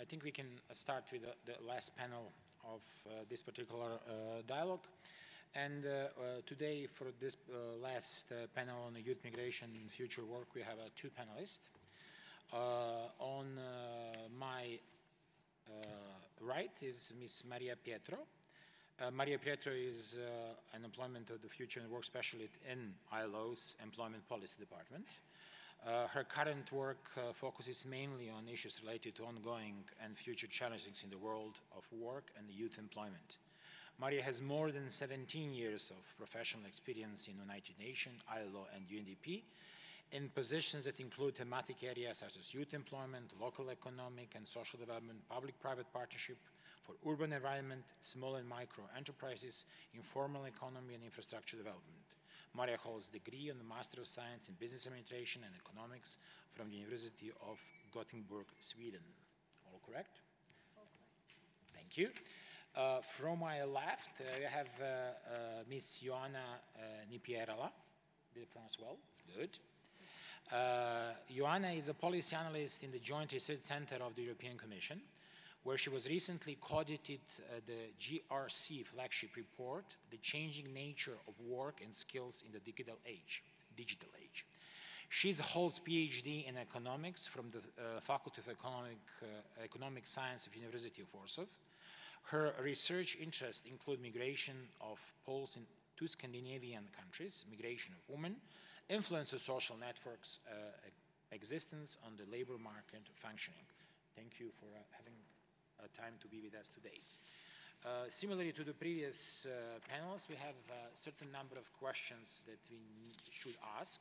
I think we can start with the, the last panel of uh, this particular uh, dialogue. And uh, uh today, for this uh, last uh, panel on youth migration and future work, we have two panelists. on my right is Ms. Maria Prieto. Maria Prieto is an employment of the future and work specialist in ILO's Employment Policy Department. Uh, her current work uh, focuses mainly on issues related to ongoing and future challenges in the world of work and youth employment. Maria has more than 17 years of professional experience in United Nations, ILO, and UNDP in positions that include thematic areas such as youth employment, local economic and social development, public-private partnership for urban environment, small and micro enterprises, informal economy, and infrastructure development. Maria holds a degree on the Master of Science in Business Administration and Economics from the University of Gothenburg, Sweden. All correct? All correct. Thank you. Uh, from my left, uh, I have uh, uh Ms. Joanna uh, Napierala. Did I pronounce well? Good. Uh, Joanna is a policy analyst in the Joint Research Center of the European Commission where she was recently co-edited uh, the JRC flagship report, The Changing Nature of Work and Skills in the Digital Age. Digital age. She holds PhD in economics from the uh, Faculty of Economic, uh, Economic Science of University of Warsaw. Her research interests include migration of Poles into Scandinavian countries, migration of women, influence of social networks, uh, existence on the labor market functioning. Thank you for uh, having time to be with us today. Uh, similarly to the previous uh, panels, we have a certain number of questions that we should ask.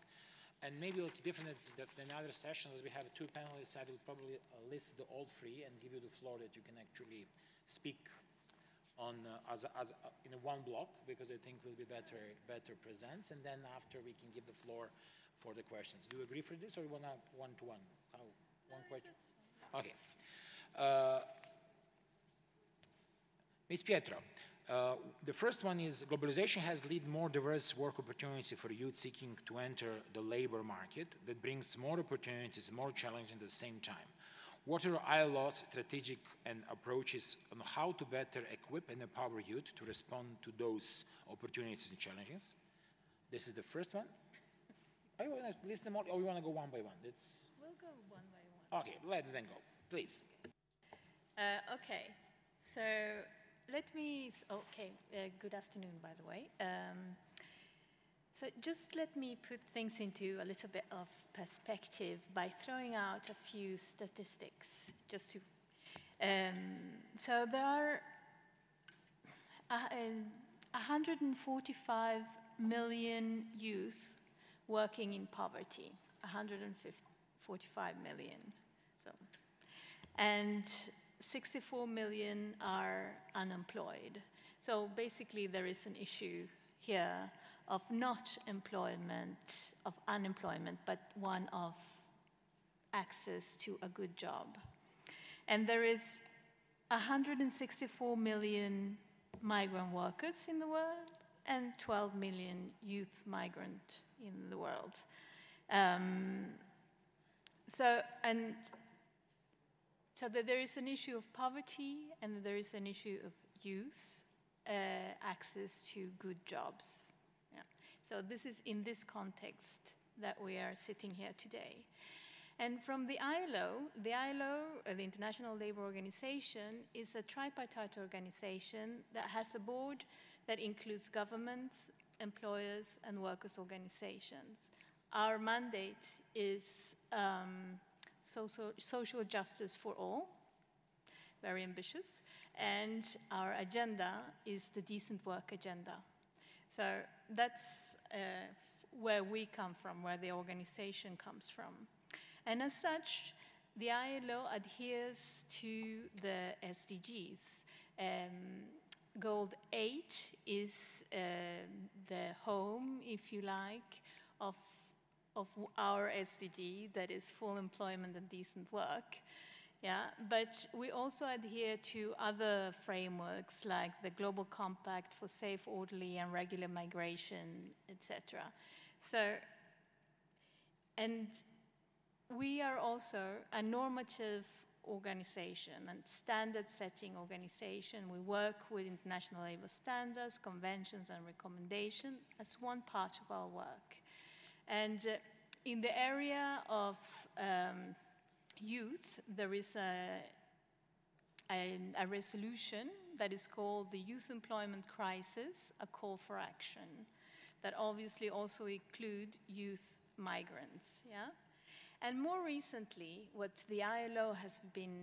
And maybe a little different than other sessions, we have two panelists, I will probably list the all three and give you the floor that you can actually speak on uh, as, as uh, in a one block because I think will be better better presents and then after we can give the floor for the questions. Do you agree for this or you want to one to one? How one question? Okay. Ms. Prieto, uh, the first one is globalization has led more diverse work opportunities for youth seeking to enter the labor market that brings more opportunities, more challenges at the same time. What are ILO's strategic and approaches on how to better equip and empower youth to respond to those opportunities and challenges? This is the first one. I want to list them all, or we want to go one by one? Let's... We'll go one by one. Okay, let's then go, please. Uh, okay, so let me, okay, uh, good afternoon, by the way. Um, so just let me put things into a little bit of perspective by throwing out a few statistics, just to, um, so there are uh, 145 million youth working in poverty, 145 million. So, and 64 million are unemployed. So basically there is an issue here of not employment, of unemployment, but one of access to a good job. And there is 164 million migrant workers in the world and 12 million youth migrant in the world. Um, so, and so that there is an issue of poverty and there is an issue of youth uh, access to good jobs. Yeah. So this is in this context that we are sitting here today. And from the ILO, the ILO, uh, the International Labour Organization, is a tripartite organization that has a board that includes governments, employers, and workers' organizations. Our mandate is um, social, social justice for all, very ambitious, and our agenda is the decent work agenda. So that's uh, where we come from, where the organization comes from. And as such, the ILO adheres to the SDGs. Um, Goal 8 is uh, the home, if you like, of of our SDG, that is full employment and decent work. Yeah, but we also adhere to other frameworks like the Global Compact for Safe, Orderly, and Regular Migration, etc. So, and we are also a normative organization and standard setting organization. We work with international labor standards, conventions, and recommendations as one part of our work. And uh, in the area of um, youth, there is a, a, a resolution that is called the Youth Employment Crisis, a call for action, that obviously also include youth migrants, yeah? And more recently, what the ILO has been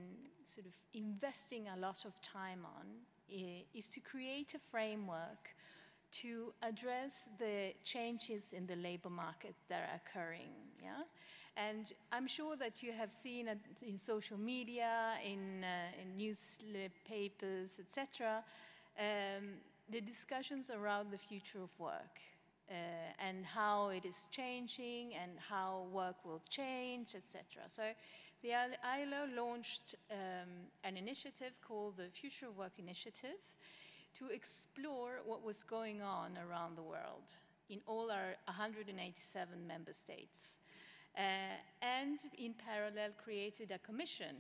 sort of investing a lot of time on is to create a framework to address the changes in the labor market that are occurring. Yeah? And I'm sure that you have seen in social media, in, uh, in newspapers, etc., um, the discussions around the future of work uh, and how it is changing and how work will change, etc. So the ILO launched um, an initiative called the Future of Work Initiative to explore what was going on around the world in all our 187 member states. Uh, and in parallel created a commission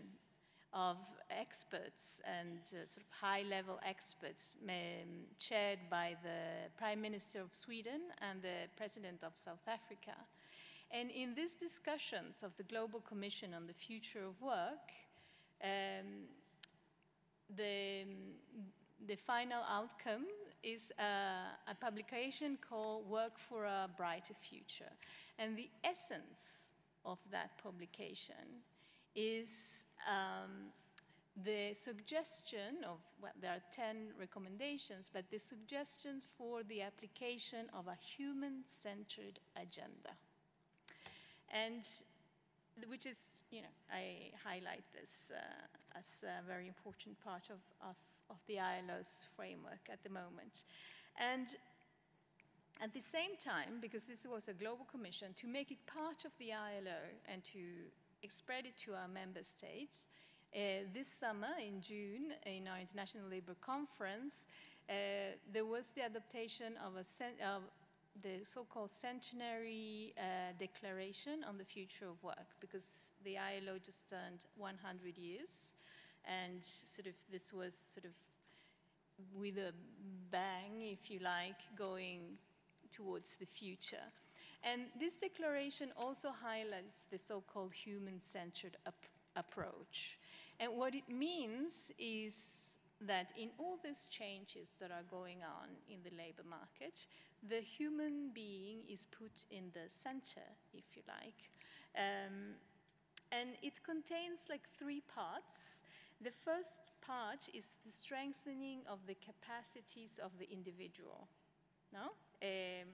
of experts and uh, sort of high-level experts um, chaired by the Prime Minister of Sweden and the President of South Africa. And in these discussions of the Global Commission on the Future of Work, um, the, the final outcome is a, a publication called Work for a Brighter Future. And the essence of that publication is um, the suggestion of, well, there are 10 recommendations, but the suggestions for the application of a human-centered agenda. And which is, you know, I highlight this uh, as a very important part of, of, of the ILO's framework at the moment. And at the same time, because this was a global commission, to make it part of the ILO and to spread it to our member states. Uh, this summer, in June, in our International Labour Conference, uh, there was the adaptation of, of the so-called centenary uh, declaration on the future of work, because the ILO just turned 100 years, and sort of this was sort of with a bang, if you like, going towards the future. And this declaration also highlights the so-called human-centered ap approach. And what it means is that in all these changes that are going on in the labor market, the human being is put in the center, if you like. Um, and it contains like three parts. The first part is the strengthening of the capacities of the individual. No? Um,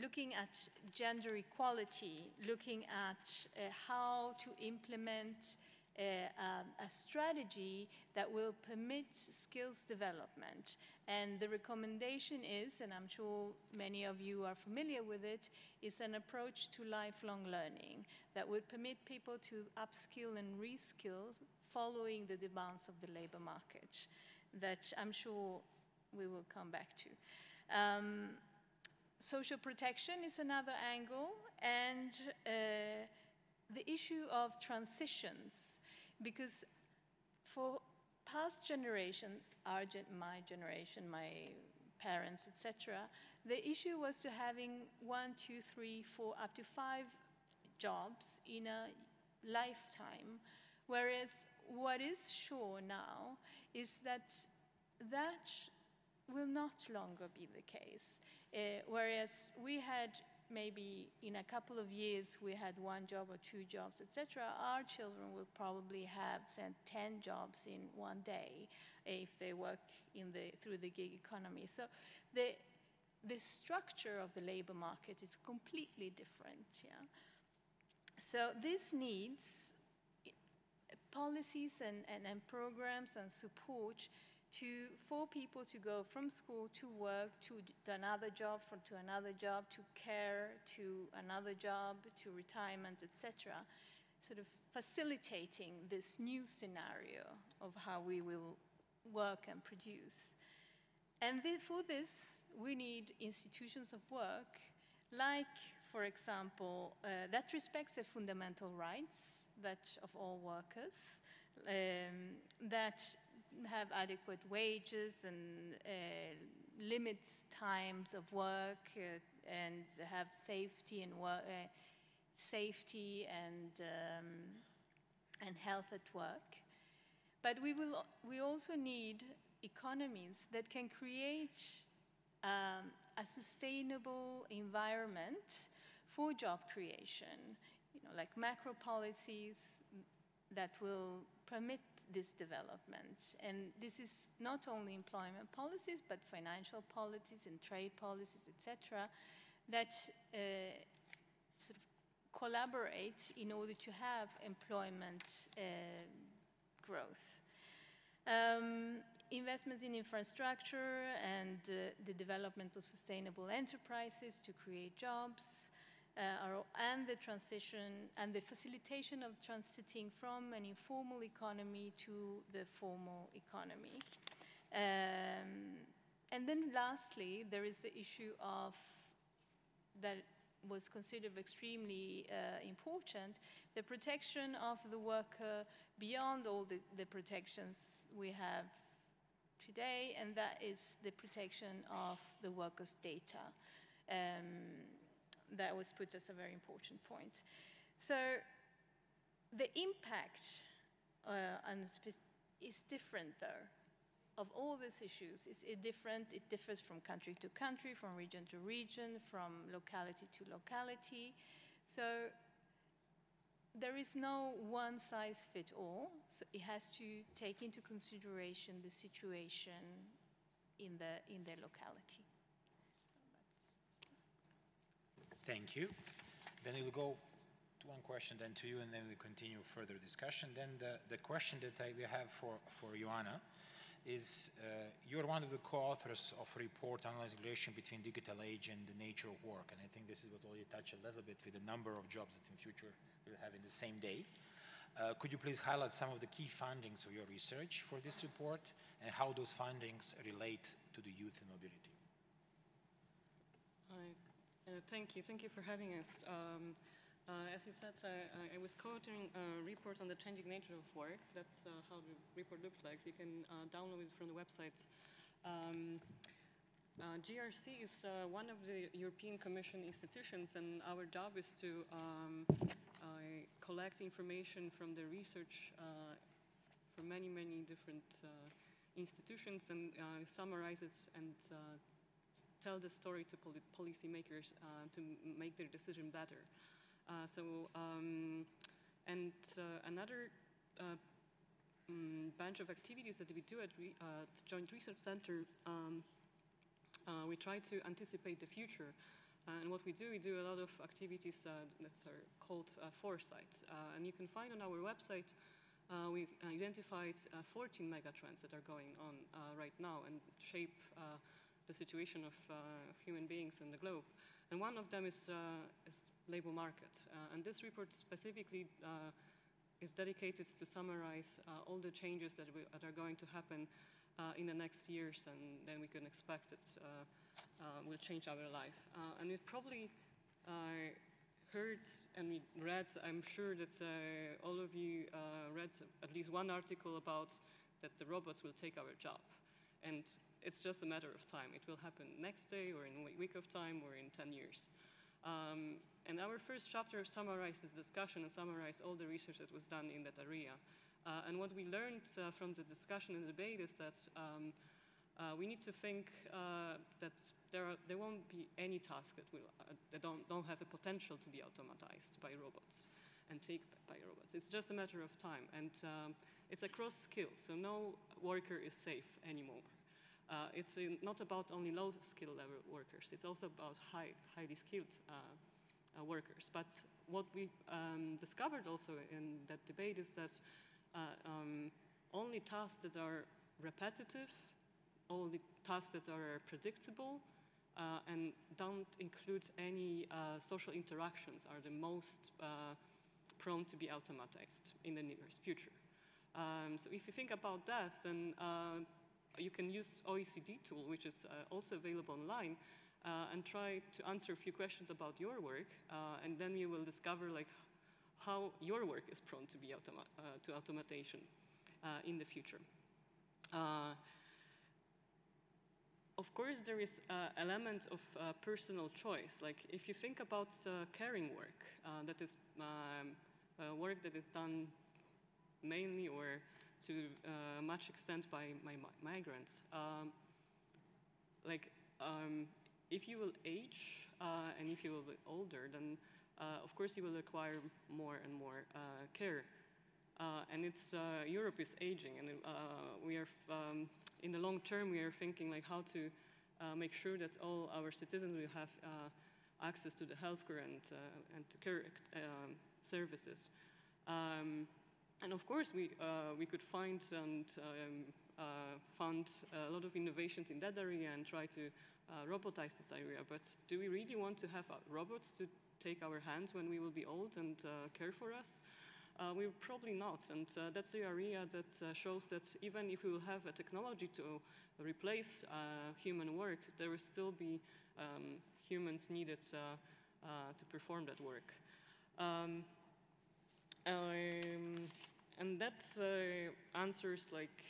looking at gender equality, looking at uh, how to implement uh, um, a strategy that will permit skills development. And the recommendation is, and I'm sure many of you are familiar with it, is an approach to lifelong learning that would permit people to upskill and reskill following the demands of the labor market that I'm sure we will come back to. Um, social protection is another angle, and uh, the issue of transitions, because for past generations, our gen my generation, my parents, etc., the issue was to having one, two, three, four, up to five jobs in a lifetime, whereas what is sure now is that that will not longer be the case. Uh, whereas we had maybe in a couple of years we had one job or two jobs, etc. Our children will probably have sent 10 jobs in one day if they work in the, through the gig economy. So the, the structure of the labor market is completely different. Yeah? So this needs policies and, and, and programs and support to, for people to go from school to work, to, another job, from, to another job, to care, to another job, to retirement, etc., sort of facilitating this new scenario of how we will work and produce. And for this, we need institutions of work like, for example, uh, that respects the fundamental rights, that of all workers um, that have adequate wages and uh, limits times of work uh, and have safety and uh, safety and um, and health at work. But we will we also need economies that can create um, a sustainable environment for job creation, know, like macro policies that will permit this development. And this is not only employment policies, but financial policies and trade policies, etc., that uh, sort of collaborate in order to have employment uh, growth. Um, investments in infrastructure and uh, the development of sustainable enterprises to create jobs, uh, and the transition and the facilitation of transiting from an informal economy to the formal economy. Um, and then lastly, there is the issue of that was considered extremely uh, important, the protection of the worker beyond all the, the protections we have today, and that is the protection of the worker's data. Um, that was put as a very important point. So the impact uh, is different, though, of all these issues. It's different. It differs from country to country, from region to region, from locality to locality. So there is no one size fit all. So it has to take into consideration the situation in the in their locality. Thank you. Then we'll go to one question, then to you, and then we'll continue further discussion. Then the, the question that I we have for, for Joanna is uh, you're one of the co-authors of a report analyzing the relation between digital age and the nature of work. And I think this is what you touched a little bit with the number of jobs that in future we'll have in the same day. Uh, could you please highlight some of the key findings of your research for this report and how those findings relate to the youth and mobility? Uh, thank you. Thank you for having us. Um, uh, as you said, uh, I was quoting a report on the changing nature of work. That's uh, how the report looks like. So you can uh, download it from the website. Um, JRC is one of the European Commission institutions, and our job is to um, collect information from the research from many, many different institutions and summarize it and tell the story to poli policymakers uh, to make their decision better. Uh, so, um, and uh, another um, bunch of activities that we do at, Re at Joint Research Center, um, we try to anticipate the future. and what we do, we do a lot of activities that are called foresight. and you can find on our website uh, we identified uh, 14 megatrends that are going on uh, right now and shape the situation of, uh, of human beings in the globe. And one of them is, uh, is labor market. Uh, and this report specifically is dedicated to summarize all the changes that, we, that, are going to happen in the next years and then we can expect it will change our life. and it probably heard and read, I'm sure that uh, all of you uh, read at least one article about that the robots will take our job. And it's just a matter of time. It will happen next day or in a week of time or in 10 years. Um, and our first chapter summarized this discussion and summarized all the research that was done in that area. Uh, and what we learned uh, from the discussion and debate is that um, uh, we need to think uh, that there, are, there won't be any task that, will, uh, that don't, don't have a potential to be automatized by robots and take by robots. It's just a matter of time. And um, it's across skills, so no worker is safe anymore. Uh, it's in, not about only low skill level workers, it's also about high, highly skilled uh, uh, workers. But what we um, discovered also in that debate is that uh, um, only tasks that are repetitive, only tasks that are predictable, uh, and don't include any uh, social interactions are the most prone to be automatized in the nearest future. Um, so if you think about that, then you can use OECD tool, which is uh, also available online, uh, and try to answer a few questions about your work, uh, and then you will discover like how your work is prone to be automa- uh, to automation uh, in the future. Uh, of course, there is an element of uh, personal choice. Like if you think about uh, caring work, uh, that is um, work that is done mainly or to uh, much extent by my migrants. Um, like, um, if you will age uh, and if you will be older, then uh, of course you will require more and more care. and it's Europe is aging, and we are um, in the long term, we are thinking like how to uh, make sure that all our citizens will have uh, access to the healthcare and, uh, and care um, services. Um, and of course, we, we could find and um, fund a lot of innovations in that area and try to robotize this area. But do we really want to have robots to take our hands when we will be old and care for us? Uh, we're probably not, and uh, that's the area that uh, shows that even if we will have a technology to replace human work, there will still be um, humans needed to perform that work. Um, um, and that answers like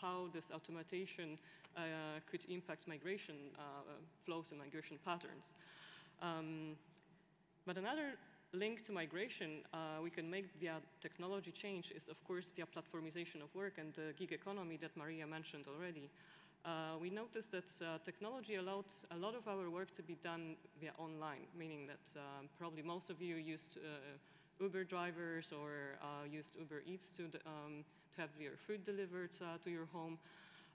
how this automation could impact migration flows and migration patterns. Um, but another link to migration uh, we can make via technology change is, of course, via platformization of work and the gig economy that Maria mentioned already. Uh, we noticed that uh, technology allowed a lot of our work to be done via online, meaning that probably most of you used uh, Uber drivers or uh, used Uber Eats to, um, to have your food delivered uh, to your home.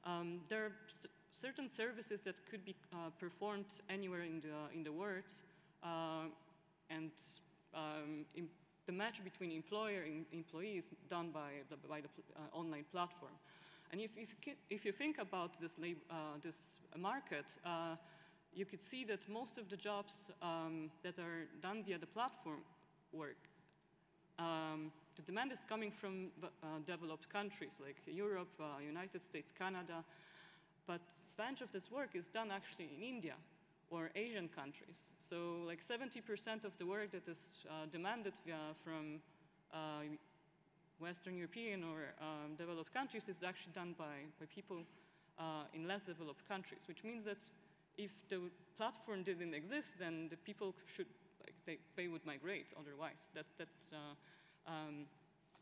Um, there are certain services that could be performed anywhere in the, in the world, and um, the match between employer and employee is done by the, by the uh, online platform. And if, if, if, you think about this, uh, this market, uh, you could see that most of the jobs um, that are done via the platform work. Um, the demand is coming from uh, developed countries like Europe, uh, United States, Canada, but bunch of this work is done actually in India or Asian countries. So like 70% of the work that is uh, demanded from uh, Western European or um, developed countries is actually done by, by people uh, in less developed countries, which means that if the platform didn't exist, then the people should, they, they would migrate otherwise. That, that's, uh, um,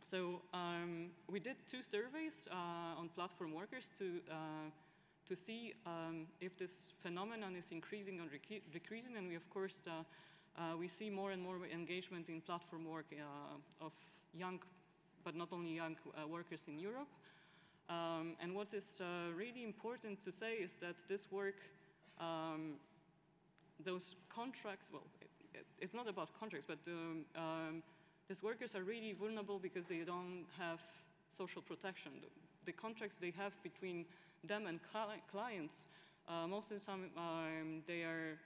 so um, we did two surveys uh, on platform workers to uh, to see um, if this phenomenon is increasing or decreasing. And we, of course, we see more and more engagement in platform work of young, but not only young workers in Europe. Um, and what is uh, really important to say is that this work, um, those contracts, well, it's not about contracts, but um, um, these workers are really vulnerable because they don't have social protection. The, the contracts they have between them and clients, uh, most of the time um, they are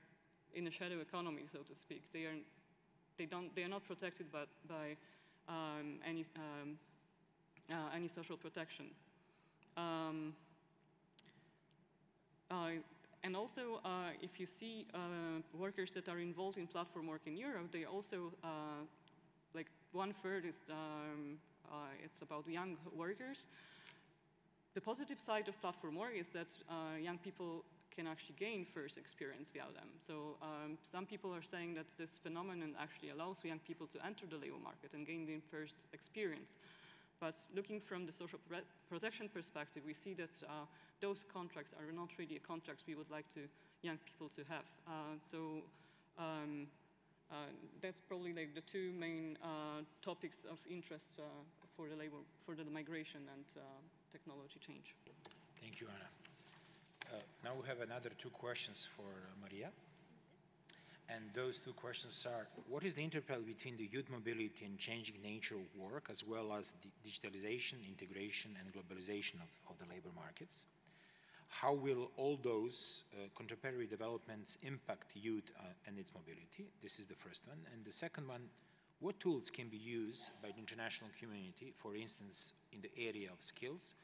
in a shadow economy, so to speak. They are, they don't, they are not protected by, by um, any, um, uh, any social protection. Uh, and also, uh, if you see uh, workers that are involved in platform work in Europe, they also, uh, like one third is, um, it's about young workers. The positive side of platform work is that uh, young people can actually gain first experience via them. So um, some people are saying that this phenomenon actually allows young people to enter the labor market and gain the first experience. But looking from the social protection perspective, we see that uh, those contracts are not really contracts we would like to young people to have. Uh, so um, uh, that's probably like the two main uh, topics of interest uh, for the labor, for the migration and technology change. Thank you, Anna. Uh, now we have another two questions for uh, Maria. And those two questions are, what is the interplay between the youth mobility and changing nature of work, as well as the digitalization, integration, and globalization of, of the labor markets? How will all those uh, contemporary developments impact youth uh, and its mobility? This is the first one. And the second one, what tools can be used by the international community, for instance, in the area of skills,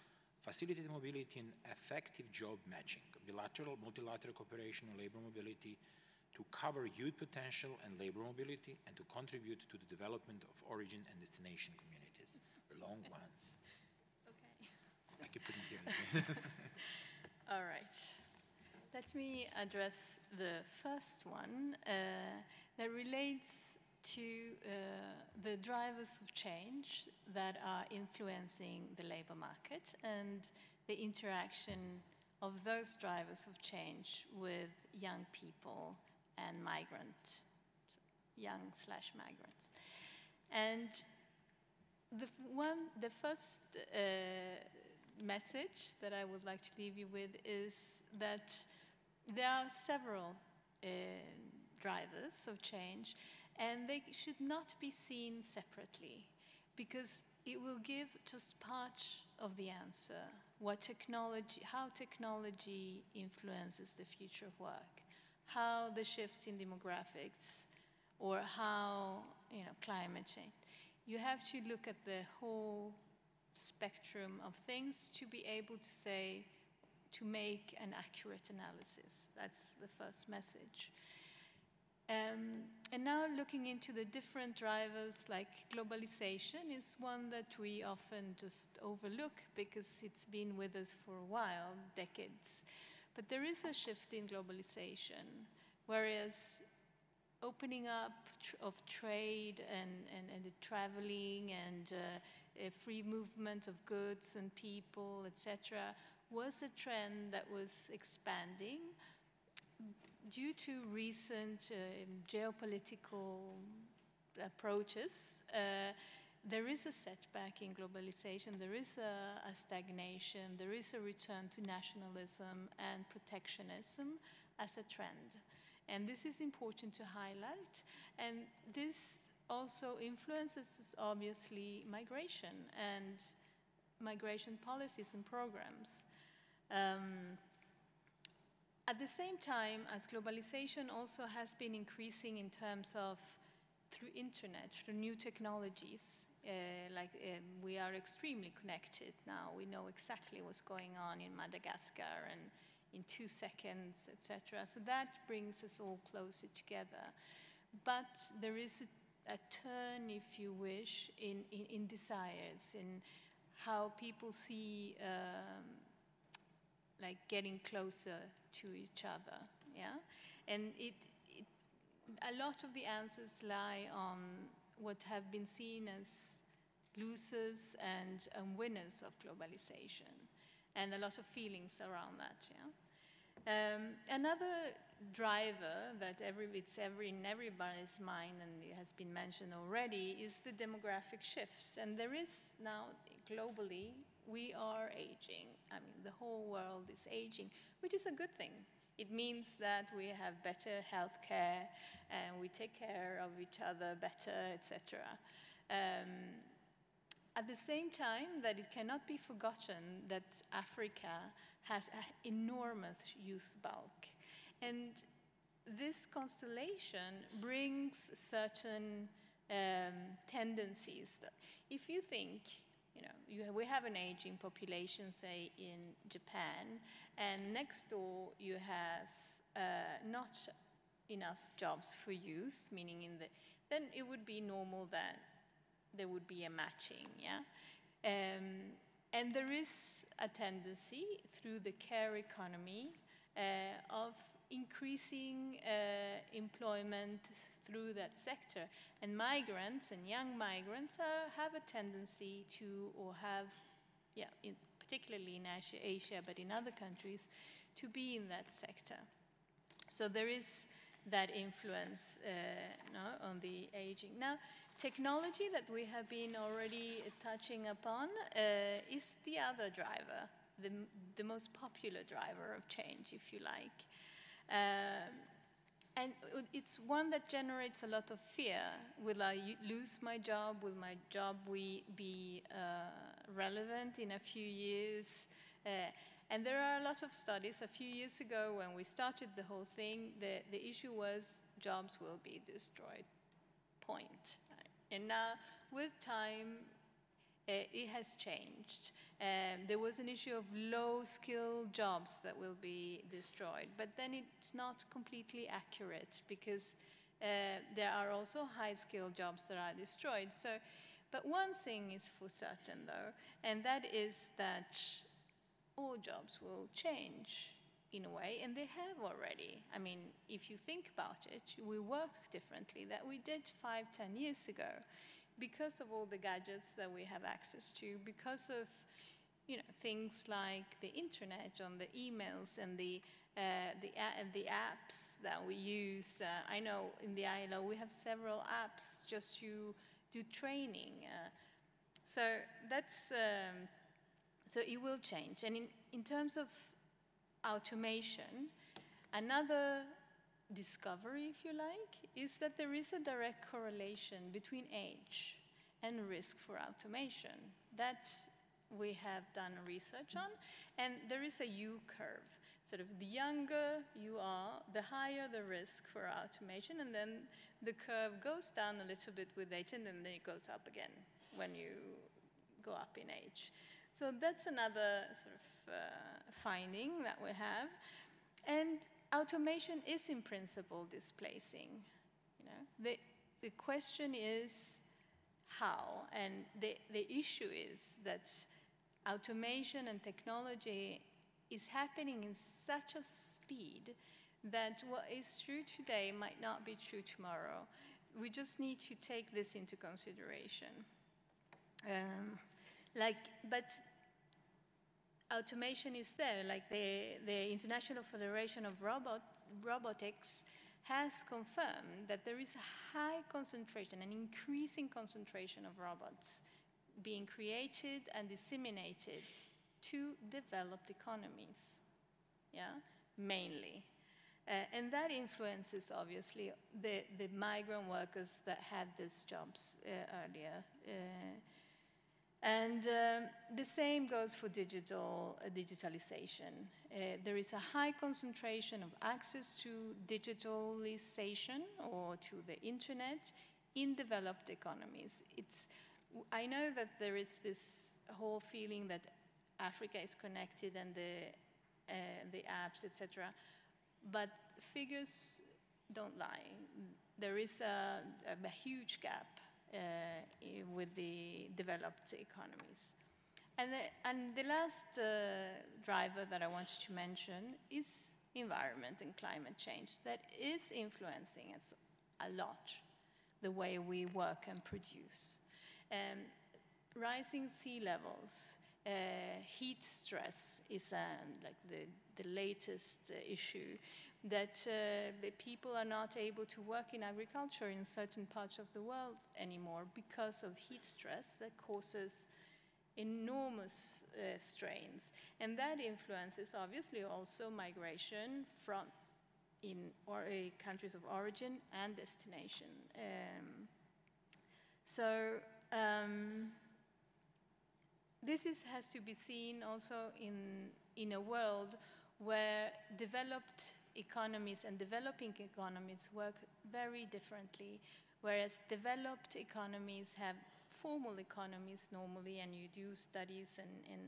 facilitated mobility and effective job matching, bilateral, multilateral cooperation on labor mobility to cover youth potential and labor mobility and to contribute to the development of origin and destination communities. Long ones. Okay. I keep putting here. All right. Let me address the first one uh, that relates to uh, the drivers of change that are influencing the labor market and the interaction of those drivers of change with young people and migrant, young slash migrants. And the one, the first uh, message that I would like to leave you with is that there are several uh, drivers of change, and they should not be seen separately, because it will give just part of the answer. What technology, how technology influences the future of work, how the shifts in demographics, or how you know climate change. You have to look at the whole spectrum of things to be able to say, to make an accurate analysis. That's the first message. Um, and now looking into the different drivers like globalization is one that we often just overlook because it's been with us for a while, decades. But there is a shift in globalization, whereas opening up tr- of trade and, and, and the traveling and uh, free movement of goods and people, etc., was a trend that was expanding due to recent uh, geopolitical approaches. Uh, there is a setback in globalization, there is a, a stagnation, there is a return to nationalism and protectionism as a trend. And this is important to highlight. And this also influences, obviously, migration and migration policies and programs. Um, at the same time, as globalization also has been increasing in terms of through internet, through new technologies, uh, like um, we are extremely connected now. We know exactly what's going on in Madagascar and in two seconds, etc. So that brings us all closer together. But there is a, a turn, if you wish, in, in, in desires, in how people see um, like getting closer to each other. Yeah, and it, it, a lot of the answers lie on what have been seen as losers and, and winners of globalization, and a lot of feelings around that. Yeah. Um, another driver that every, it's every, in everybody's mind, and it has been mentioned already, is the demographic shifts. And there is now globally, we are aging. I mean, the whole world is aging, which is a good thing. It means that we have better health care and we take care of each other better, etc. Um, at the same time, that it cannot be forgotten that Africa has an enormous youth bulk. And this constellation brings certain um, tendencies. If you think, you know, you have, we have an aging population, say, in Japan, and next door you have uh, not enough jobs for youth, meaning in the, then it would be normal that there would be a matching, yeah? Um, and there is a tendency through the care economy uh, of increasing uh, employment through that sector. And migrants and young migrants are, have a tendency to, or have, yeah, in, particularly in Asia, Asia, but in other countries, to be in that sector. So there is that influence uh, no, on the aging. Now, technology that we have been already touching upon uh, is the other driver, the, the most popular driver of change, if you like. Um, and it's one that generates a lot of fear. Will I lose my job? Will my job be uh, relevant in a few years? Uh, and there are a lot of studies. A few years ago, when we started the whole thing, the, the issue was jobs will be destroyed. Point. And now, with time, it has changed. Um, there was an issue of low-skilled jobs that will be destroyed, but then it's not completely accurate because uh, there are also high-skilled jobs that are destroyed. So, but one thing is for certain, though, and that is that all jobs will change in a way, and they have already. I mean, if you think about it, we work differently that we did five, ten years ago because of all the gadgets that we have access to, because of you know, things like the internet, on the emails and the, uh, the, the apps that we use. Uh, I know in the ILO we have several apps just to do training. Uh, so that's, um, so it will change. And in, in terms of automation, another discovery, if you like, is that there is a direct correlation between age and risk for automation. That we have done research on, and there is a U curve. Sort of the younger you are, the higher the risk for automation, and then the curve goes down a little bit with age, and then it goes up again when you go up in age. So that's another sort of uh, finding that we have. And automation is in principle displacing. You know, the, the question is how, and the, the issue is that automation and technology is happening in such a speed that what is true today might not be true tomorrow. We just need to take this into consideration. Um, like, but automation is there. Like the, the International Federation of Robot, Robotics has confirmed that there is a high concentration, an increasing concentration of robots being created and disseminated to developed economies, yeah, mainly. Uh, and that influences, obviously, the, the migrant workers that had these jobs uh, earlier. Uh, and um, the same goes for digital uh, digitalization. Uh, there is a high concentration of access to digitalization or to the internet in developed economies. It's I know that there is this whole feeling that Africa is connected and the, uh, the apps, etc. But figures don't lie. There is a, a huge gap with the developed economies. And the, and the last uh, driver that I wanted to mention is environment and climate change that is influencing us a lot the way we work and produce. Um, rising sea levels, uh, heat stress is uh, like the, the latest uh, issue that uh, people are not able to work in agriculture in certain parts of the world anymore because of heat stress that causes enormous uh, strains. And that influences obviously also migration from in or, uh, countries of origin and destination. Um, so um, this is, has to be seen also in, in a world where developed economies and developing economies work very differently, whereas developed economies have formal economies normally, and you do studies and, and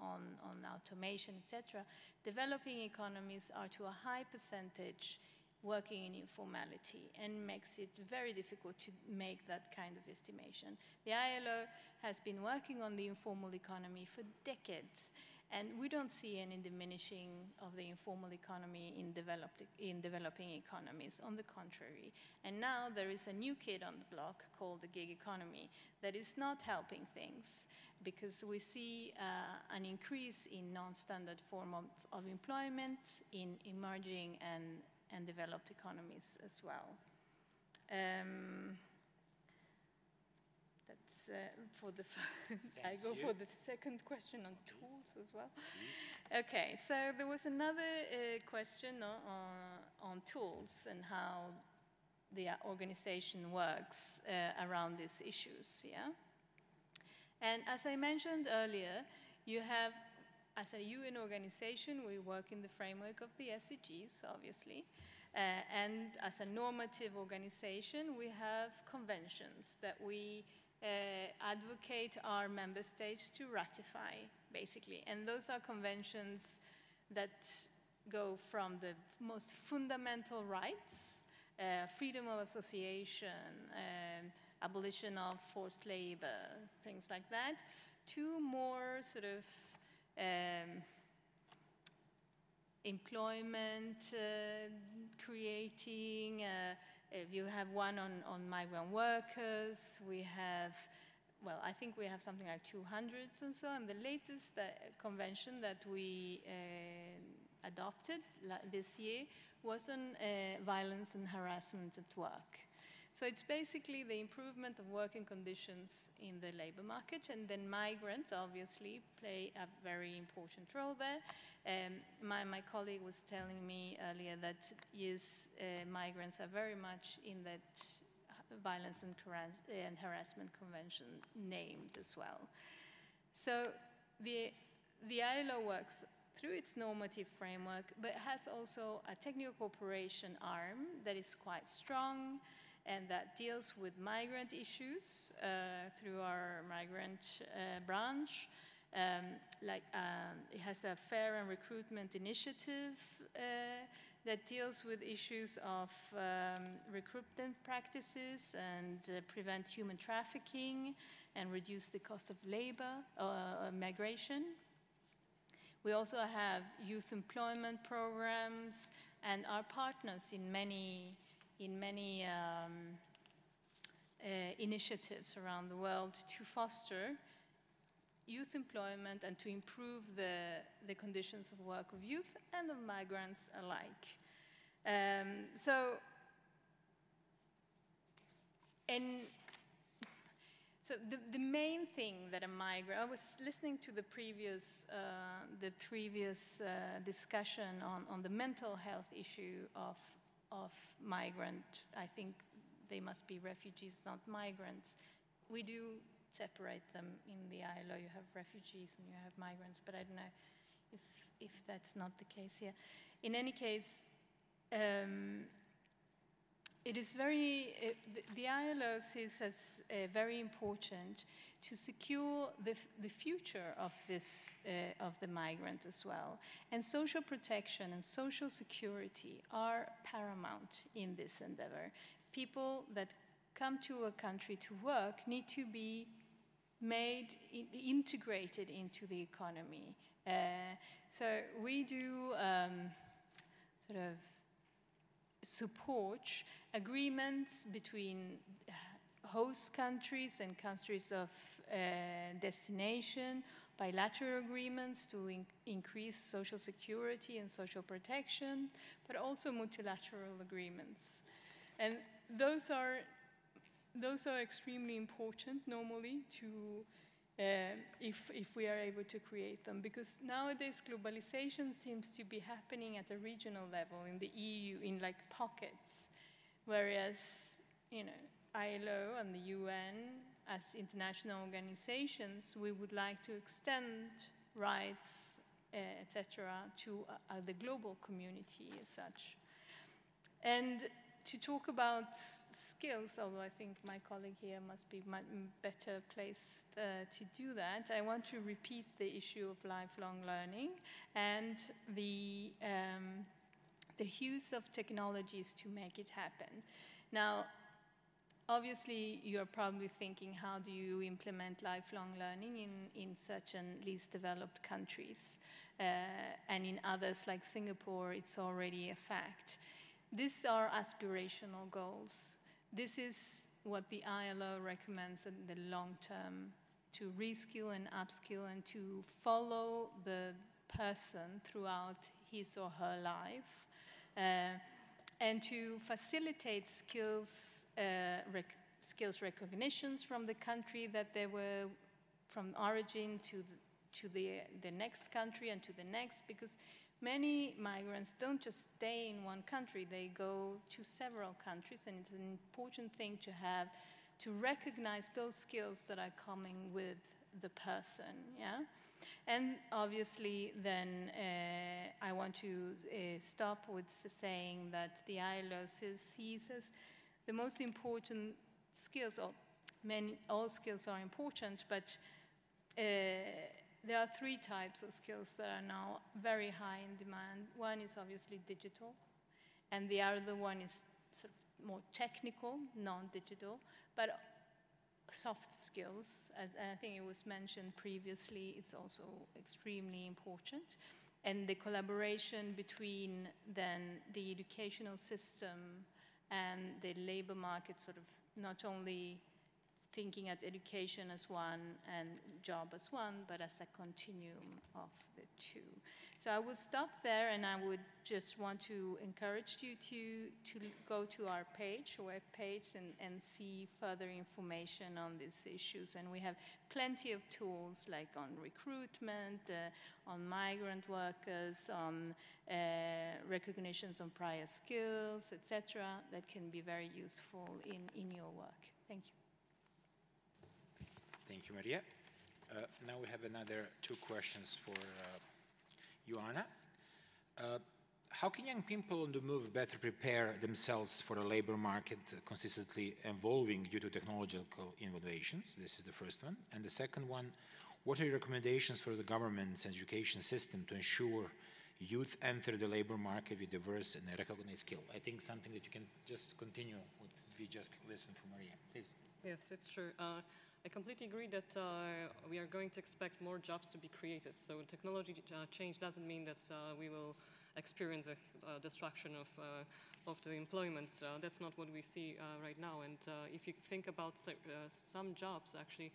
on, on automation, etc. Developing economies are to a high percentage working in informality and makes it very difficult to make that kind of estimation. The ILO has been working on the informal economy for decades, and we don't see any diminishing of the informal economy in, developed, in developing economies. On the contrary. And now there is a new kid on the block called the gig economy that is not helping things because we see uh, an increase in non-standard form of, of employment in emerging and and developed economies as well. Um, that's uh, for the. I go you. for the second question on tools as well. Okay, so there was another uh, question on, on tools and how the organization works uh, around these issues. Yeah, and as I mentioned earlier, you have as a UN organization, we work in the framework of the SDGs, obviously. Uh, and as a normative organization, we have conventions that we uh, uh, advocate our member states to ratify, basically. And those are conventions that go from the most fundamental rights, uh, freedom of association, um, abolition of forced labor, things like that, to more sort of um, employment uh, creating. Uh, you have one on, on migrant workers, we have, well, I think we have something like 200 and so. And the latest that, convention that we uh, adopted this year was on uh, violence and harassment at work. So it's basically the improvement of working conditions in the labor market, and then migrants obviously play a very important role there. Um, my, my colleague was telling me earlier that yes, uh, migrants are very much in that violence and, and harassment convention named as well. So the, the ILO works through its normative framework, but has also a technical cooperation arm that is quite strong and that deals with migrant issues uh, through our migrant uh, branch. Um, like um, it has a fair and recruitment initiative uh, that deals with issues of um, recruitment practices and uh, prevent human trafficking and reduce the cost of labor uh, migration. We also have youth employment programs and our partners in many in many um, uh, initiatives around the world to foster youth employment and to improve the, the conditions of work of youth and of migrants alike. Um, so, and so the, the main thing that a migrant, I was listening to the previous, uh, the previous uh, discussion on, on the mental health issue of of migrant. I think they must be refugees, not migrants. We do separate them in the ILO. You have refugees and you have migrants, but I don't know if, if that's not the case here. In any case, um, it is very, uh, the, the, ILO sees as uh, very important to secure the, the future of this, uh, of the migrant as well. And social protection and social security are paramount in this endeavor. People that come to a country to work need to be made in, integrated into the economy. So we do um, sort of support agreements between host countries and countries of uh, destination, bilateral agreements to in increase social security and social protection, but also multilateral agreements. And those are, those are extremely important normally to uh, if, if we are able to create them. Because nowadays globalization seems to be happening at a regional level in the EU, in like pockets, whereas, you know, ILO and the UN as international organizations, we would like to extend rights, uh, etc., to uh, the global community as such. And to talk about skills, although I think my colleague here must be much better placed uh, to do that, I want to repeat the issue of lifelong learning and the, um, the use of technologies to make it happen. Now, obviously, you're probably thinking, how do you implement lifelong learning in, in such and least developed countries? Uh, and in others like Singapore, it's already a fact. These are aspirational goals. This is what the ILO recommends in the long term to reskill and upskill and to follow the person throughout his or her life uh, and to facilitate skills, uh, rec skills recognitions from the country that they were from origin to the, to the, the next country and to the next because Many migrants don't just stay in one country, they go to several countries, and it's an important thing to have to recognize those skills that are coming with the person, yeah? And obviously, then uh, I want to uh, stop with saying that the ILO sees as the most important skills, or many, all skills are important, but uh, there are three types of skills that are now very high in demand. One is obviously digital, and the other one is sort of more technical, non-digital, but soft skills, and I think it was mentioned previously, it's also extremely important. And the collaboration between then the educational system and the labor market sort of not only thinking at education as one and job as one, but as a continuum of the two. So I will stop there and I would just want to encourage you to, to go to our page, web page, and, and see further information on these issues. And we have plenty of tools like on recruitment, uh, on migrant workers, on uh, recognitions on prior skills, etc., that can be very useful in, in your work. Thank you. Thank you, Maria. Uh, now we have another two questions for uh, you, Uh, how can young people on the move better prepare themselves for a labor market consistently evolving due to technological innovations? This is the first one. And the second one, what are your recommendations for the government's education system to ensure youth enter the labor market with diverse and recognized skill? I think something that you can just continue what we just listened from Maria. Please. Yes, it's true. Uh, I completely agree that uh, we are going to expect more jobs to be created. So technology uh, change doesn't mean that uh, we will experience a destruction of, uh, of the employment. that's not what we see uh, right now. And uh, if you think about some jobs, actually,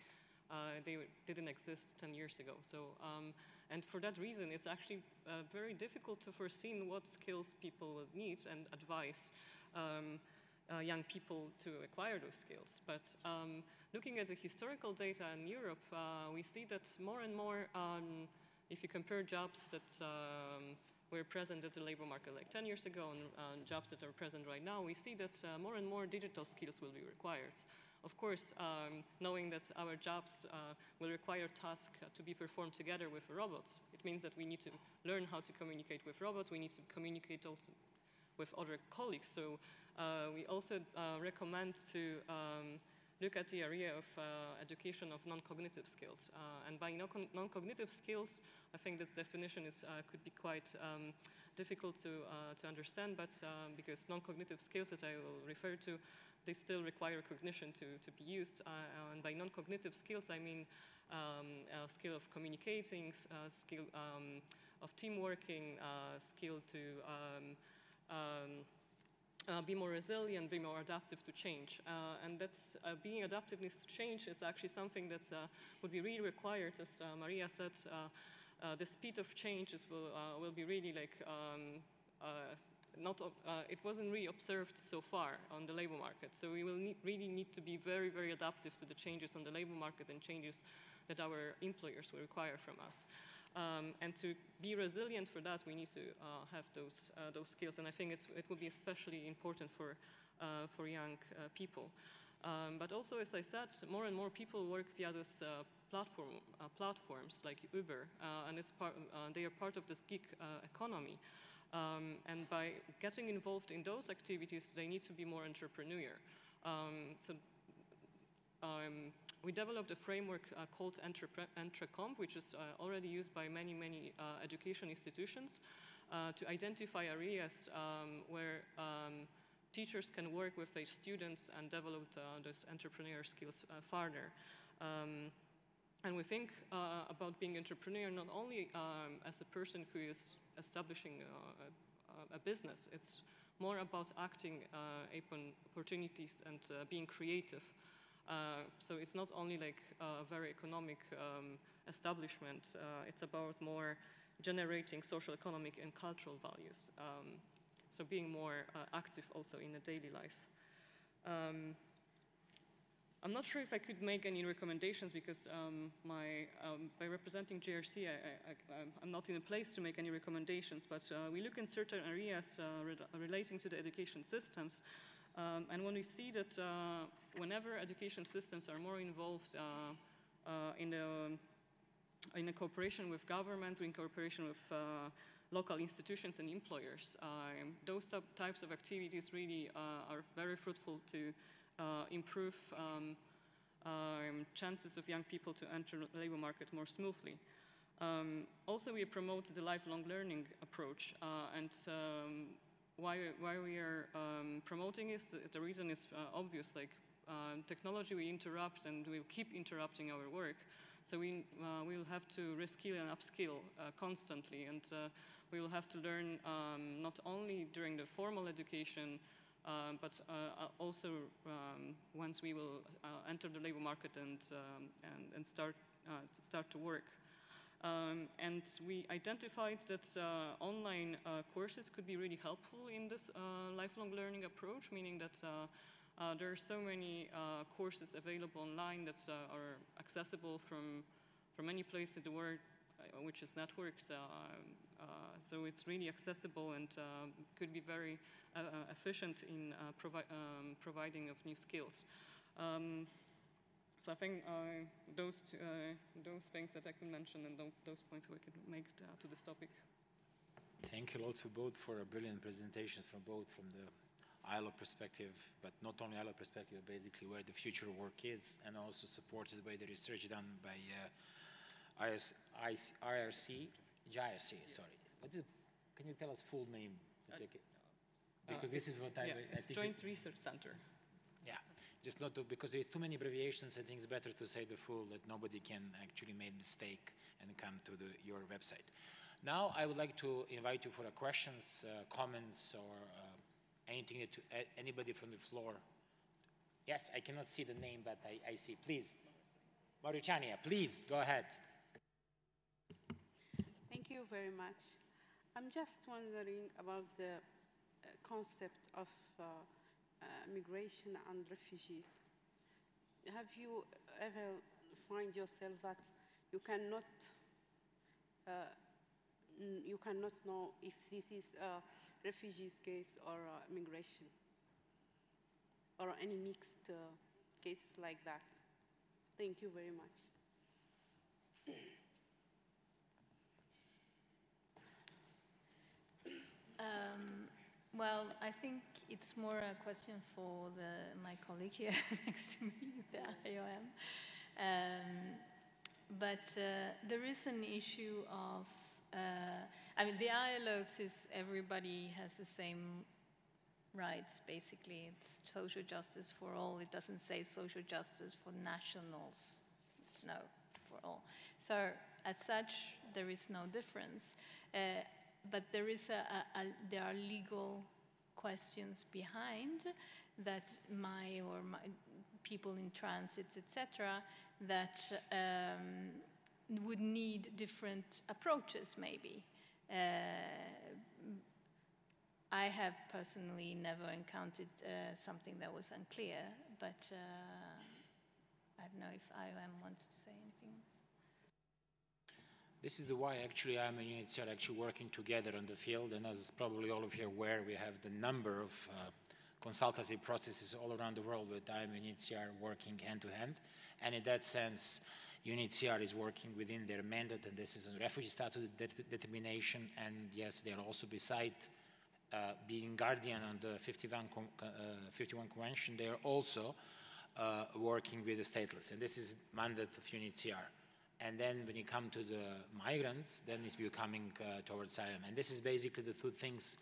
they didn't exist 10 years ago. So, um, and for that reason, it's actually very difficult to foresee what skills people will need and advise. Um, uh, young people to acquire those skills. But um, looking at the historical data in Europe, uh, we see that more and more, um, if you compare jobs that um, were present at the labor market like 10 years ago and uh, jobs that are present right now, we see that uh, more and more digital skills will be required. Of course, um, knowing that our jobs uh, will require tasks to be performed together with robots, it means that we need to learn how to communicate with robots, we need to communicate also with other colleagues. So we also uh, recommend to um, look at the area of uh, education of non-cognitive skills. and by non-cognitive skills, I think the definition is, could be quite um, difficult to, to understand, but um, because non-cognitive skills that I will refer to, they still require cognition to, to be used. Uh, and by non-cognitive skills, I mean um, a skill of communicating, uh, skill um, of team working, uh, skill to um, uh, be more resilient, be more adaptive to change. Uh, and that's uh, being adaptiveness to change is actually something that uh, would be really required, as uh, Maria said. Uh, the speed of changes will will be really like um, not it wasn't really observed so far on the labor market. So we will need, really need to be very very adaptive to the changes on the labor market and changes that our employers will require from us. Um, and to be resilient for that, we need to uh, have those, uh, those skills. And I think it will be especially important for, uh, for young uh, people. Um, but also, as I said, more and more people work via this uh, platform, uh, platforms like Uber, and it's part, they are part of this gig economy. Um, and by getting involved in those activities, they need to be more entrepreneurial. Um, so um, we developed a framework uh, called EntreComp, which is uh, already used by many, many uh, education institutions uh, to identify areas um, where um, teachers can work with their students and develop those entrepreneur skills uh, further. Um, and we think about being entrepreneur not only um, as a person who is establishing a, a business, it's more about acting upon opportunities and being creative. Uh, so it's not only like a very economic um, establishment, uh, it's about more generating social, economic, and cultural values. Um, so being more uh, active also in a daily life. Um, I'm not sure if I could make any recommendations because um, my, um, by representing JRC, I, am not in a place to make any recommendations, but uh, we look in certain areas uh, re relating to the education systems um, and when we see that uh, whenever education systems are more involved uh, uh, in, the, in a cooperation with governments, in cooperation with uh, local institutions and employers, um, those types of activities really are very fruitful to improve um, um, chances of young people to enter the labor market more smoothly. Um, also, we promote the lifelong learning approach, uh, and um, why, why we are um, promoting is the reason is uh, obvious. Like um, technology, we interrupt and we'll keep interrupting our work. So we uh, will have to reskill and upskill uh, constantly, and uh, we will have to learn um, not only during the formal education, uh, but uh, also um, once we will enter the labor market and um, and, and start start to work. Um, and we identified that uh, online uh, courses could be really helpful in this uh, lifelong learning approach, meaning that uh, uh, there are so many uh, courses available online that are accessible from, from any place in the world, which is networks. so it's really accessible and could be very efficient in provi um, providing of new skills. Um, so I think uh, those, uh, those things that I can mention and those points we could make uh, to this topic. Thank you also both for a brilliant presentation from both from the ILO perspective, but not only ILO perspective, basically where the future work is, and also supported by the research done by uh, IS, IS, IRC, JIRC, sorry. What is, can you tell us full name? Uh, because this is what I, yeah, I it's Joint Research Center. Just not to, because there's too many abbreviations, I think it's better to say the full that nobody can actually make mistake and come to the, your website. Now I would like to invite you for a questions, uh, comments, or uh, anything that anybody from the floor. Yes, I cannot see the name, but I, I see. Please, Mauritania, please go ahead. Thank you very much. I'm just wondering about the uh, concept of uh, migration and refugees. Have you ever find yourself that you cannot uh, you cannot know if this is a refugees case or migration or any mixed uh, cases like that? Thank you very much. Um, well, I think it's more a question for the, my colleague here next to me, the IOM. Um, but uh, there is an issue of, uh, I mean, the ILO says everybody has the same rights, basically. It's social justice for all. It doesn't say social justice for nationals. No, for all. So, as such, there is no difference. Uh, but there is a, a, a, there are legal questions behind that my or my people in transits, etc., that um, would need different approaches, maybe. Uh, I have personally never encountered uh, something that was unclear, but uh, I don't know if IOM wants to say anything. This is the why actually IOM and UNHCR are actually working together on the field, and as probably all of you are aware, we have the number of uh, consultative processes all around the world with IOM and UNHCR working hand to hand, and in that sense, UNHCR is working within their mandate, and this is on refugee status det determination, and yes, they are also beside uh, being guardian on the 51, uh, 51 convention, they are also uh, working with the stateless, and this is mandate of UNHCR. And then when you come to the migrants, then it's becoming uh, towards asylum. And this is basically the two things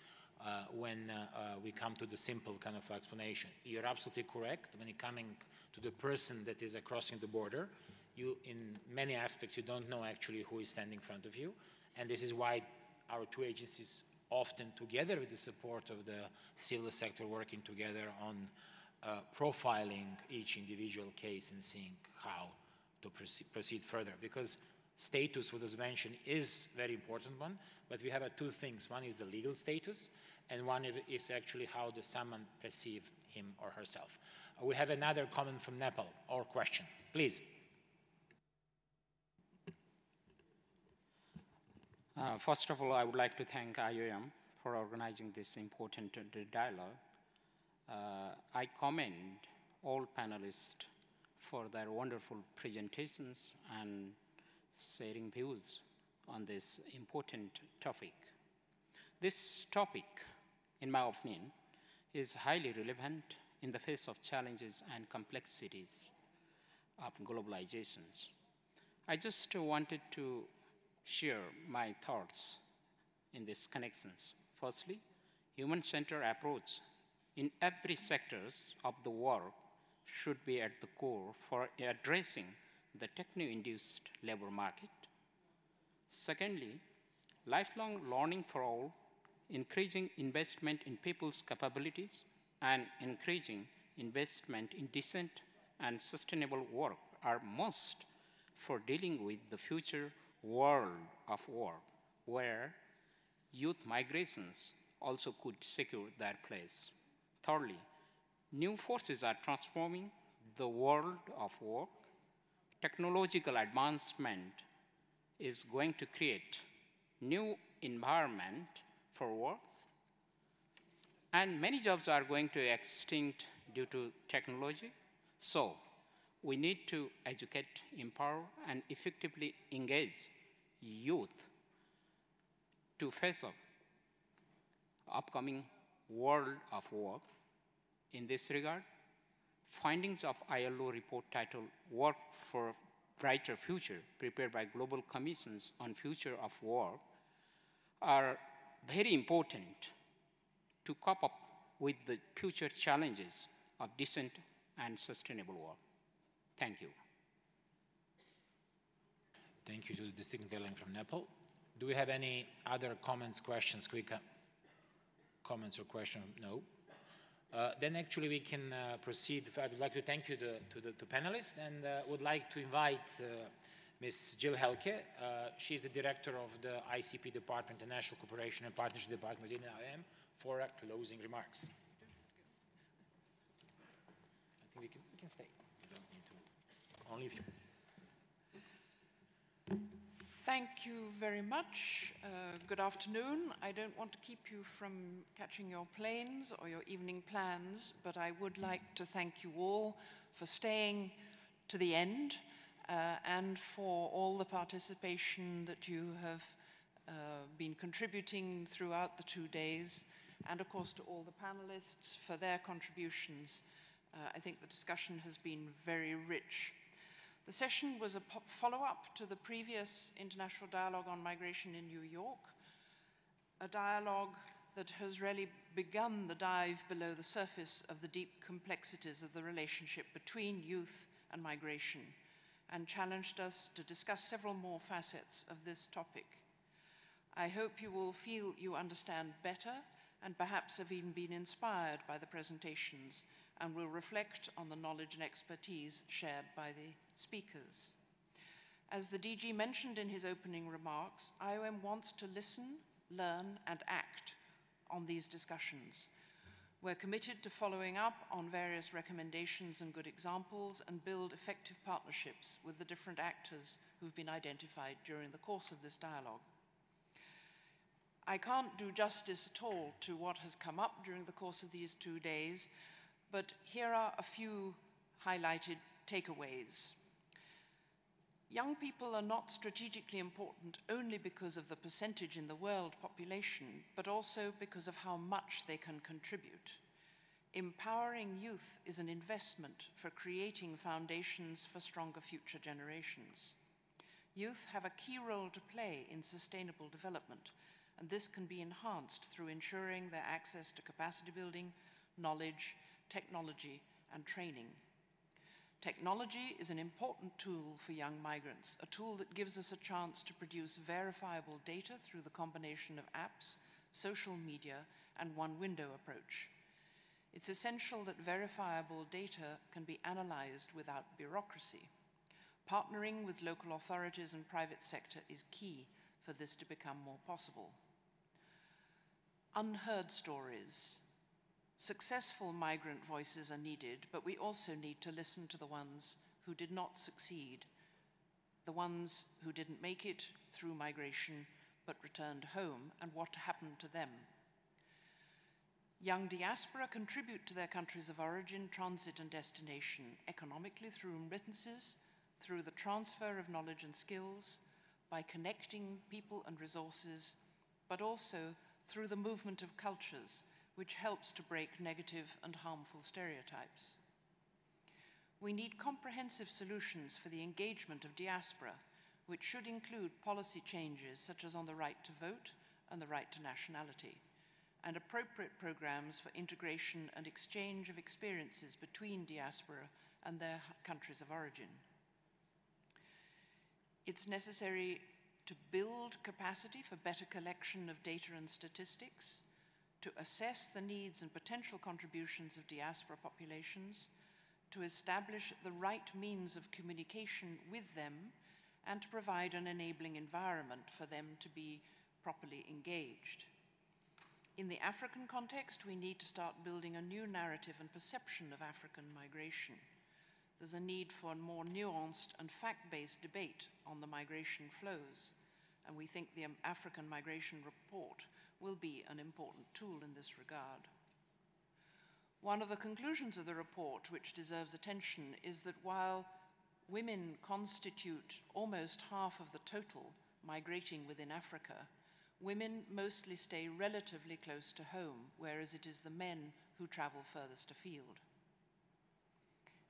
uh, when uh, uh, we come to the simple kind of explanation. You're absolutely correct. When you're coming to the person that is crossing the border, you, in many aspects, you don't know actually who is standing in front of you. And this is why our two agencies often together with the support of the civil sector working together on uh, profiling each individual case and seeing how to proceed, further because status, what was mentioned, is very important one, but we have uh, two things. One is the legal status, and one is actually how the someone perceive him or herself. Uh, we have another comment from Nepal or question. Please. Uh, first of all, I would like to thank IOM for organizing this important uh, dialogue. Uh, I commend all panelists for their wonderful presentations and sharing views on this important topic. This topic, in my opinion, is highly relevant in the face of challenges and complexities of globalizations. I just wanted to share my thoughts in these connections. Firstly, human-centered approach in every sectors of the work should be at the core for addressing the techno-induced labor market. Secondly, lifelong learning for all, increasing investment in people's capabilities, and increasing investment in decent and sustainable work are must for dealing with the future world of work, where youth migrations also could secure their place. Thirdly, new forces are transforming the world of work. Technological advancement is going to create new environment for work, and many jobs are going to extinct due to technology. So we need to educate, empower, and effectively engage youth to face up upcoming world of work. In this regard, findings of ILO report titled Work for Brighter Future, prepared by Global Commissions on Future of Work, are very important to cope up with the future challenges of decent and sustainable work. Thank you. Thank you to the distinct delegate from Nepal. Do we have any other comments, questions, quick uh, comments or questions? No. Uh, then actually we can uh, proceed. I would like to thank you to, to the to panelists and uh, would like to invite uh, Ms. Jill Helke. Uh, is the director of the ICP Department, International Cooperation and Partnership Department within IOM, for closing remarks. I think we can, we can stay. Only if you. Thank you very much. Uh, good afternoon. I don't want to keep you from catching your planes or your evening plans, but I would like to thank you all for staying to the end uh, and for all the participation that you have uh, been contributing throughout the two days, and of course to all the panelists for their contributions. Uh, I think the discussion has been very rich. The session was a follow-up to the previous International Dialogue on Migration in New York, a dialogue that has really begun the dive below the surface of the deep complexities of the relationship between youth and migration and challenged us to discuss several more facets of this topic. I hope you will feel you understand better and perhaps have even been inspired by the presentations and will reflect on the knowledge and expertise shared by the speakers. As the DG mentioned in his opening remarks, IOM wants to listen, learn, and act on these discussions. We're committed to following up on various recommendations and good examples and build effective partnerships with the different actors who've been identified during the course of this dialogue. I can't do justice at all to what has come up during the course of these two days, but here are a few highlighted takeaways. Young people are not strategically important only because of the percentage in the world population, but also because of how much they can contribute. Empowering youth is an investment for creating foundations for stronger future generations. Youth have a key role to play in sustainable development, and this can be enhanced through ensuring their access to capacity building, knowledge, technology, and training. Technology is an important tool for young migrants, a tool that gives us a chance to produce verifiable data through the combination of apps, social media, and one window approach. It's essential that verifiable data can be analyzed without bureaucracy. Partnering with local authorities and private sector is key for this to become more possible. Unheard stories, Successful migrant voices are needed, but we also need to listen to the ones who did not succeed, the ones who didn't make it through migration but returned home, and what happened to them. Young diaspora contribute to their countries of origin, transit, and destination economically through remittances, through the transfer of knowledge and skills, by connecting people and resources, but also through the movement of cultures which helps to break negative and harmful stereotypes. We need comprehensive solutions for the engagement of diaspora, which should include policy changes such as on the right to vote and the right to nationality, and appropriate programs for integration and exchange of experiences between diaspora and their countries of origin. It's necessary to build capacity for better collection of data and statistics, to assess the needs and potential contributions of diaspora populations, to establish the right means of communication with them, and to provide an enabling environment for them to be properly engaged. In the African context, we need to start building a new narrative and perception of African migration. There's a need for a more nuanced and fact-based debate on the migration flows, and we think the African Migration Report will be an important tool in this regard. One of the conclusions of the report, which deserves attention, is that while women constitute almost half of the total migrating within Africa, women mostly stay relatively close to home, whereas it is the men who travel furthest afield.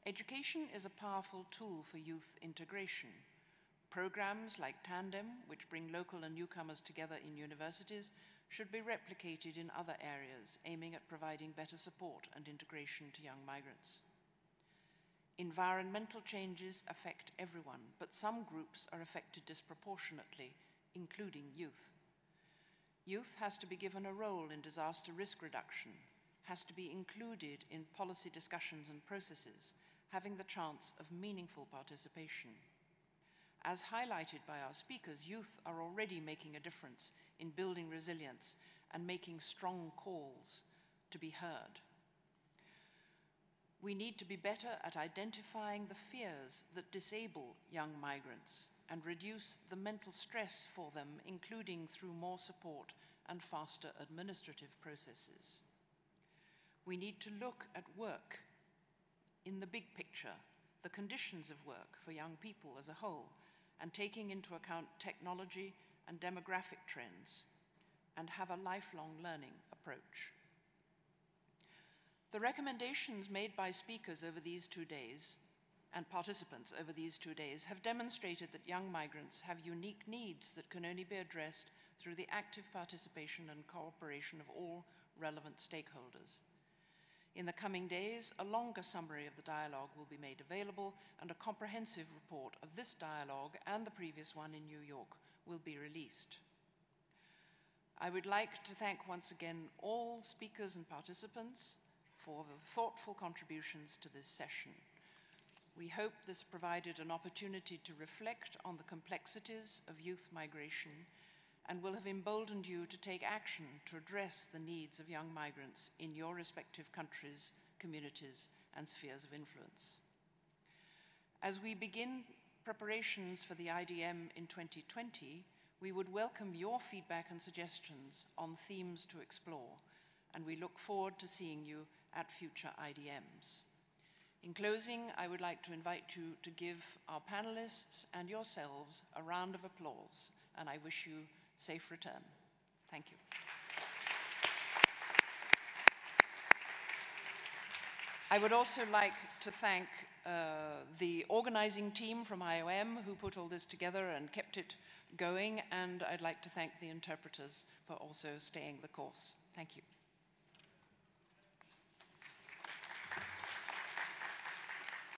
Education is a powerful tool for youth integration. Programs like Tandem, which bring local and newcomers together in universities, should be replicated in other areas, aiming at providing better support and integration to young migrants. Environmental changes affect everyone, but some groups are affected disproportionately, including youth. Youth has to be given a role in disaster risk reduction, has to be included in policy discussions and processes, having the chance of meaningful participation. As highlighted by our speakers, youth are already making a difference in building resilience and making strong calls to be heard. We need to be better at identifying the fears that disable young migrants and reduce the mental stress for them, including through more support and faster administrative processes. We need to look at work in the big picture, the conditions of work for young people as a whole, and taking into account technology and demographic trends, and have a lifelong learning approach. The recommendations made by speakers over these two days and participants over these two days have demonstrated that young migrants have unique needs that can only be addressed through the active participation and cooperation of all relevant stakeholders. In the coming days, a longer summary of the dialogue will be made available and a comprehensive report of this dialogue and the previous one in New York will be released. I would like to thank once again all speakers and participants for the thoughtful contributions to this session. We hope this provided an opportunity to reflect on the complexities of youth migration and will have emboldened you to take action to address the needs of young migrants in your respective countries, communities, and spheres of influence. As we begin preparations for the IDM in 2020, we would welcome your feedback and suggestions on themes to explore, and we look forward to seeing you at future IDMs. In closing, I would like to invite you to give our panelists and yourselves a round of applause, and I wish you safe return. Thank you. I would also like to thank uh, the organizing team from IOM who put all this together and kept it going, and I'd like to thank the interpreters for also staying the course. Thank you.